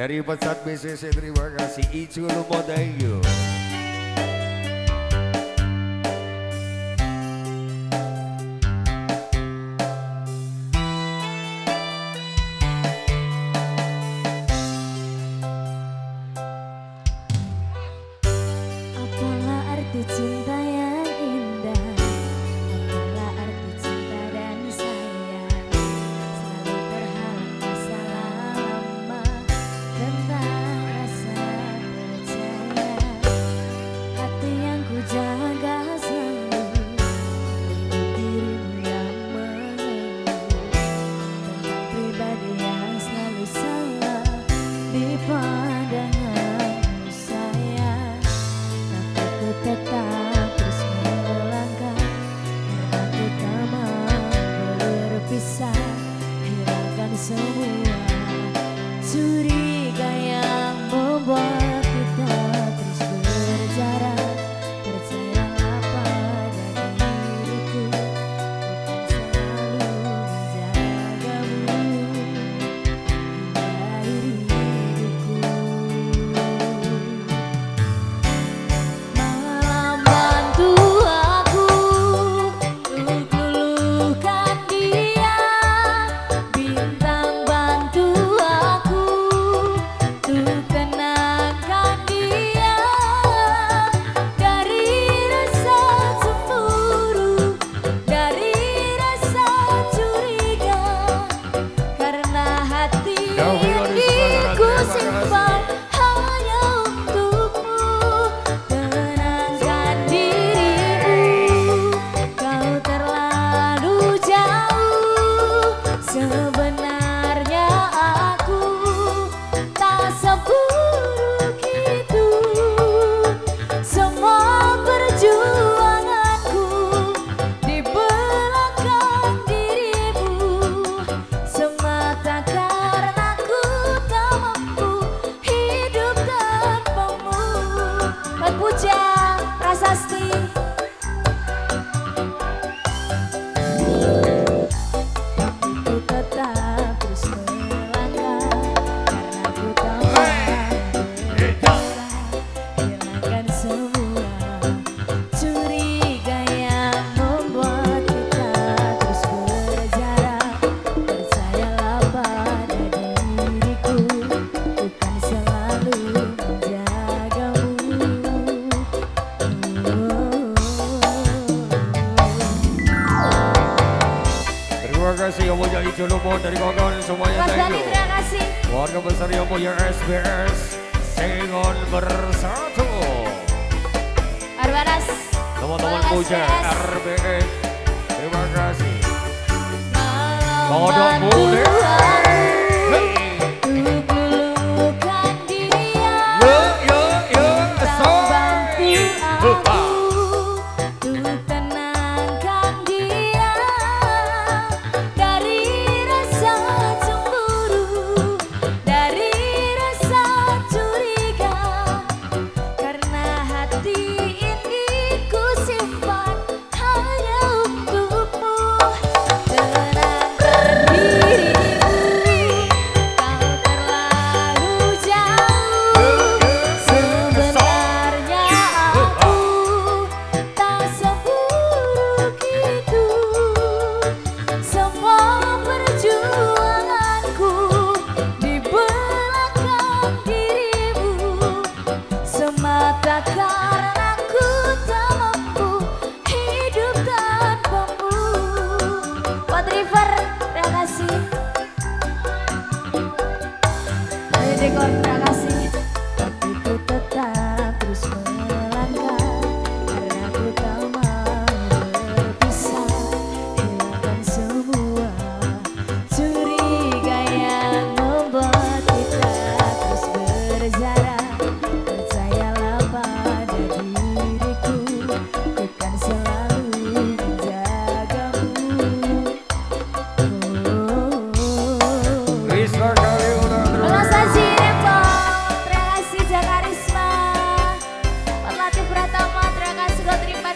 Dari pecat BCC terima kasih Icul Modayu. Kasih Yomo Jali Jolomo dari kawan-kawan semuanya. Mas Dani terima kasih. Warga besar yang SBS Sengon bersatu. Arbanas. Teman-teman puja RBE. Terima kasih. Kodok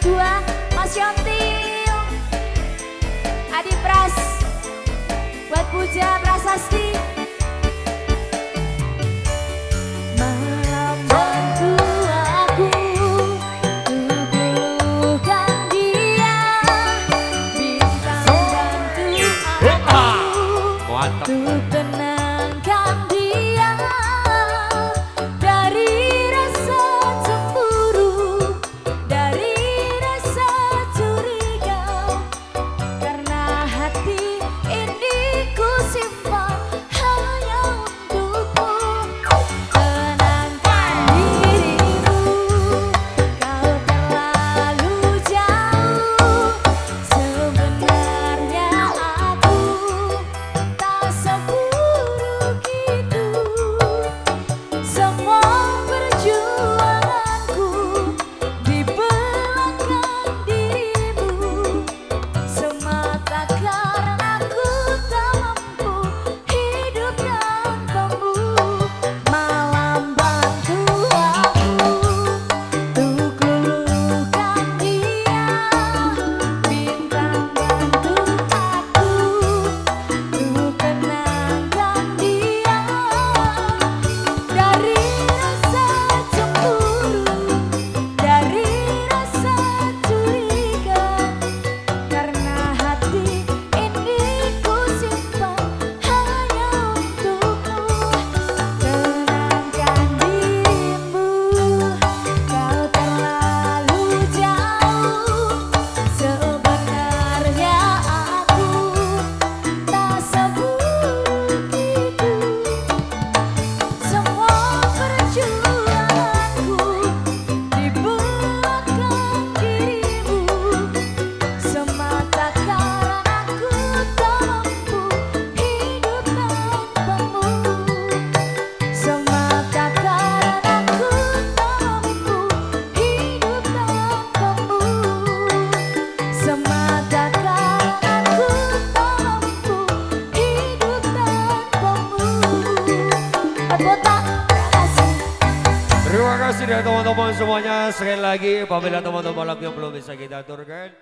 muda. Puja Prasasti kasih dari teman-teman semuanya. Sekali lagi, apabila teman-teman lagu yang belum bisa kita aturkan.